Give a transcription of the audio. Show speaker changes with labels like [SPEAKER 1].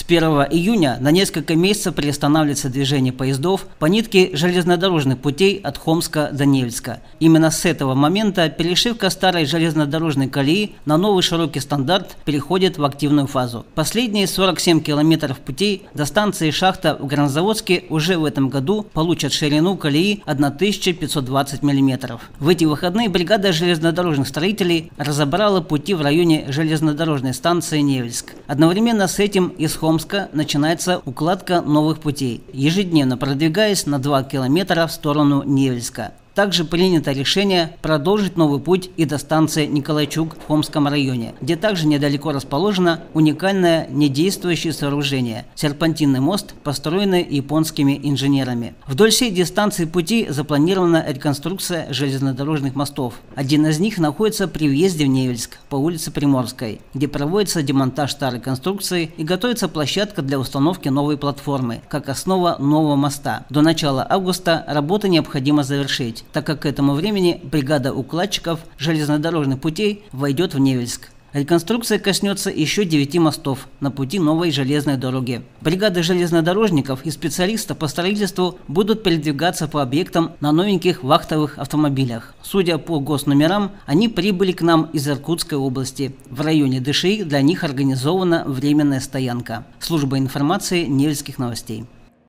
[SPEAKER 1] С 1 июня на несколько месяцев приостанавливается движение поездов по нитке железнодорожных путей от Хомска до Невельска. Именно с этого момента перешивка старой железнодорожной колеи на новый широкий стандарт переходит в активную фазу. Последние 47 километров путей до станции шахта в Гранзаводске уже в этом году получат ширину колеи 1520 мм. В эти выходные бригада железнодорожных строителей разобрала пути в районе железнодорожной станции Невельск. Одновременно с этим из Хомска начинается укладка новых путей, ежедневно продвигаясь на 2 километра в сторону Невельска. Также принято решение продолжить новый путь и до станции Николайчук в Хомском районе, где также недалеко расположено уникальное недействующее сооружение – серпантинный мост, построенный японскими инженерами. Вдоль всей дистанции пути запланирована реконструкция железнодорожных мостов. Один из них находится при въезде в Невельск по улице Приморской, где проводится демонтаж старой конструкции и готовится площадка для установки новой платформы, как основа нового моста. До начала августа работы необходимо завершить так как к этому времени бригада укладчиков железнодорожных путей войдет в Невельск. Реконструкция коснется еще девяти мостов на пути новой железной дороги. Бригады железнодорожников и специалистов по строительству будут передвигаться по объектам на новеньких вахтовых автомобилях. Судя по госномерам, они прибыли к нам из Иркутской области. В районе Дыши для них организована временная стоянка. Служба информации Невельских новостей.